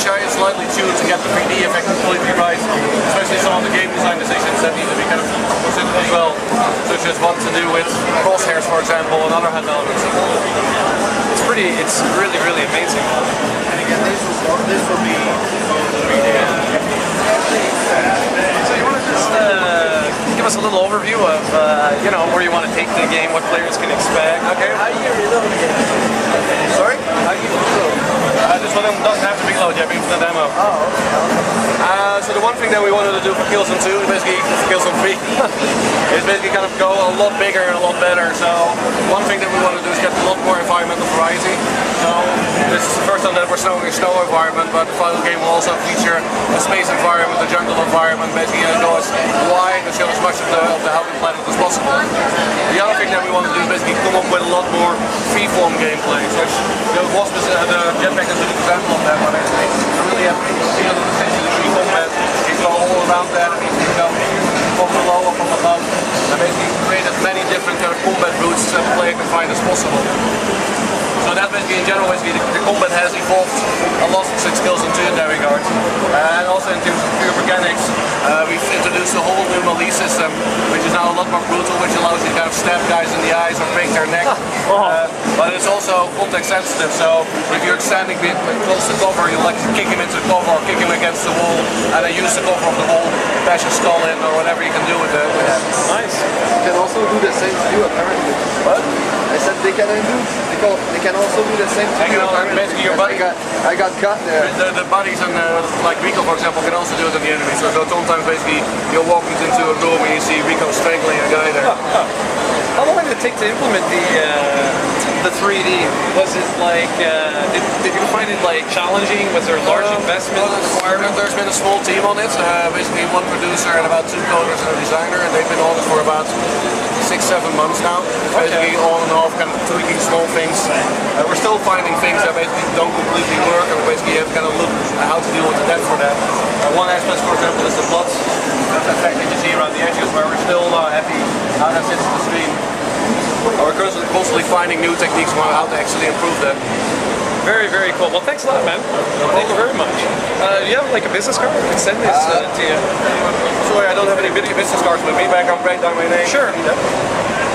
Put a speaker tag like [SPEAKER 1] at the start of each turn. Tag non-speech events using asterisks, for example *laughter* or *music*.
[SPEAKER 1] try and slightly tuned to get the 3D effect completely right, especially some of the game design decisions that need to be kind of considered as well, such as what to do with crosshairs, for example, and other HUD elements.
[SPEAKER 2] It's pretty, it's really, really amazing.
[SPEAKER 3] And again, this will, this will be 3D.
[SPEAKER 2] So you want to just uh, give us a little overview of, uh, you know, where you want to take the game, what players can expect.
[SPEAKER 1] Okay.
[SPEAKER 3] How you reload the game?
[SPEAKER 1] Sorry?
[SPEAKER 3] How you reload?
[SPEAKER 1] Uh, this one doesn't have to be loaded yet, being for the demo.
[SPEAKER 3] Oh, okay.
[SPEAKER 1] Uh, so the one thing that we wanted to do for Killzone 2, basically Killzone 3, *laughs* is basically kind of go a lot bigger and a lot better. So one thing that we want to do is get a lot more environmental variety. So this is the first time that we're showing a snow environment, but the final game will also feature a space environment, a jungle environment, basically and go as wide and show as much of the, of the Helghan planet possible. The other thing that we want to do is basically come up with a lot more freeform gameplay. So the Wasp is uh, the jetpack is a good example of that, but basically I really have to feel the essentially free combat. You go all around that, and you go from below or from above. And basically create as many different kind of combat routes that the player can find as possible. So that basically in general basically the, the combat has evolved a lot since Killzone 2 in that regard. And also in terms of pure mechanics, uh, we've introduced a whole new melee system which is now a lot more brutal, which allows you to kind of stab guys in the eyes or break their neck. *laughs* Uh, but it's also context sensitive, so if you're standing close to cover, you like to kick him into the cover or kick him against the wall and then use the cover of the wall, bash his skull in or whatever you can do with, it. with that.
[SPEAKER 2] Nice.
[SPEAKER 3] Can also do the same to you apparently.
[SPEAKER 1] What?
[SPEAKER 3] I said they can do. They, they can also do the same to
[SPEAKER 1] They
[SPEAKER 3] you.
[SPEAKER 1] can basically your
[SPEAKER 3] because
[SPEAKER 1] buddy-
[SPEAKER 3] I got, I got cut there.
[SPEAKER 1] The, the buddies and uh, like Rico for example can also do it on the enemy. So sometimes basically you're walking into a room and you see Rico strangling a guy there. *laughs*
[SPEAKER 2] How long did it take to implement the uh, the 3D? Was it like, uh, did, did you find it like challenging? Was there a large investment
[SPEAKER 1] Well,
[SPEAKER 2] required?
[SPEAKER 1] There's been a small team on it, uh, basically one producer and about two coders and a designer, and they've been on it for about six, seven months now. Basically on and off, kind of tweaking small things. Uh, we're still finding things that basically don't completely work, and basically have to kind of look at how to deal with the depth for that. Uh, one aspect, for example, is the blood. That's the effect that you see around the edges, where we're still not happy how that sits on the screen. Uh, We're constantly, finding new techniques on how to actually improve them.
[SPEAKER 2] Very, very cool. Well, thanks a lot, man. Thank you very much. Uh, do you have like a business card? I can send this uh, to you.
[SPEAKER 1] Sorry, I don't have any business cards with me, but I can break down my name.
[SPEAKER 2] Sure.
[SPEAKER 1] That?